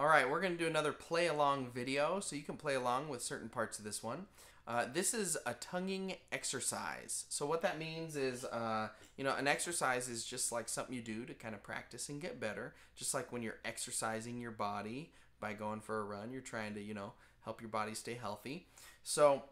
All right, we're going to do another play along video so you can play along with certain parts of this one. Uh, this is a tonguing exercise. So what that means is, uh, you know, an exercise is just like something you do to kind of practice and get better. Just like when you're exercising your body by going for a run, you're trying to, you know, help your body stay healthy. So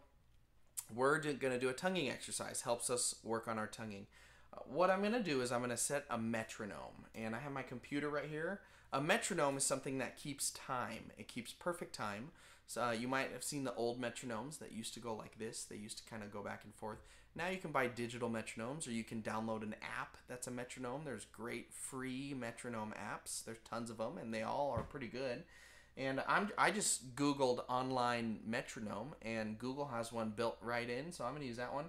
we're going to do a tonguing exercise. Helps us work on our tonguing. Uh, what I'm going to do is I'm going to set a metronome. And I have my computer right here. A metronome is something that keeps time. It keeps perfect time. So uh, you might have seen the old metronomes that used to go like this. They used to kind of go back and forth. Now you can buy digital metronomes or you can download an app that's a metronome. There's great free metronome apps. There's tons of them and they all are pretty good. And I'm I just googled online metronome and Google has one built right in, so I'm going to use that one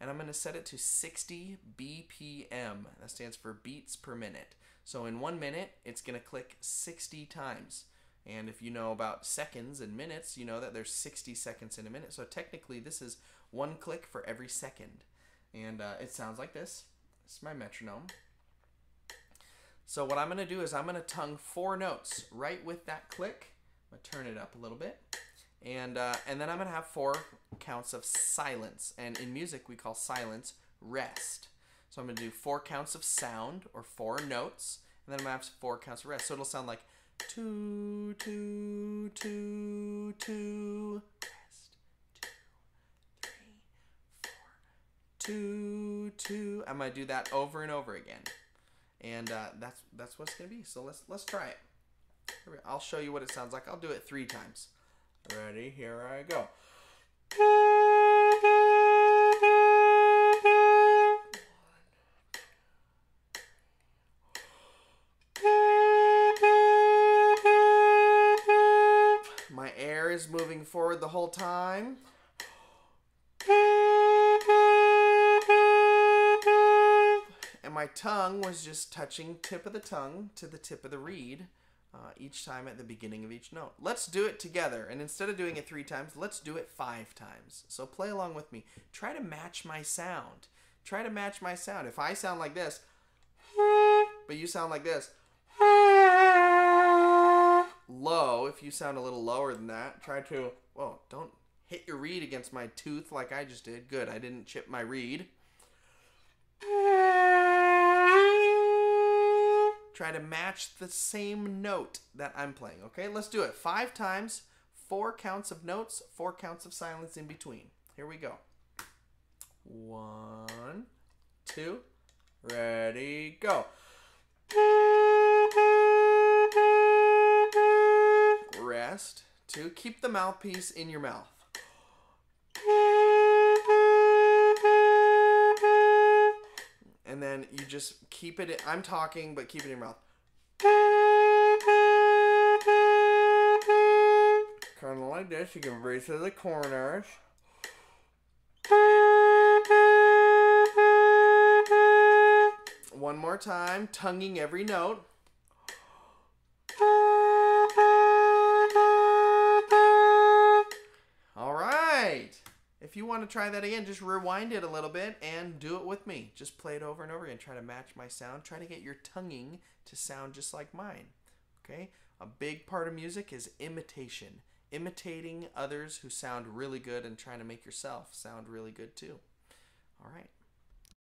and I'm going to set it to 60 BPM. That stands for beats per minute. So in 1 minute, it's going to click 60 times. And if you know about seconds and minutes, you know that there's 60 seconds in a minute. So technically, this is one click for every second. And uh, it sounds like this. This is my metronome. So what I'm going to do is I'm going to tongue four notes right with that click. I'm going to turn it up a little bit. And, uh, and then I'm going to have four counts of silence. And in music, we call silence rest. So I'm going to do four counts of sound or four notes. And then I'm to have four counts of rest. So it'll sound like two, two, two, two, rest, two, three, four, two, two. I'm gonna do that over and over again, and uh, that's that's what it's gonna be. So let's let's try it. I'll show you what it sounds like. I'll do it three times. Ready? Here I go. Moving forward the whole time. And my tongue was just touching tip of the tongue to the tip of the reed uh, each time at the beginning of each note. Let's do it together. And instead of doing it three times, let's do it five times. So play along with me. Try to match my sound. Try to match my sound. If I sound like this, but you sound like this, low. If you sound a little lower than that, try to, well, don't hit your reed against my tooth like I just did. Good, I didn't chip my reed. Try to match the same note that I'm playing, okay? Let's do it. Five times, four counts of notes, four counts of silence in between. Here we go. One, two, ready, go. Keep the mouthpiece in your mouth. And then you just keep it, I'm talking, but keep it in your mouth. Kind of like this. You can breathe to the corners. One more time, tonguing every note. If you want to try that again, just rewind it a little bit and do it with me. Just play it over and over again. Try to match my sound. Try to get your tonguing to sound just like mine. Okay? A big part of music is imitation. Imitating others who sound really good and trying to make yourself sound really good too. All right.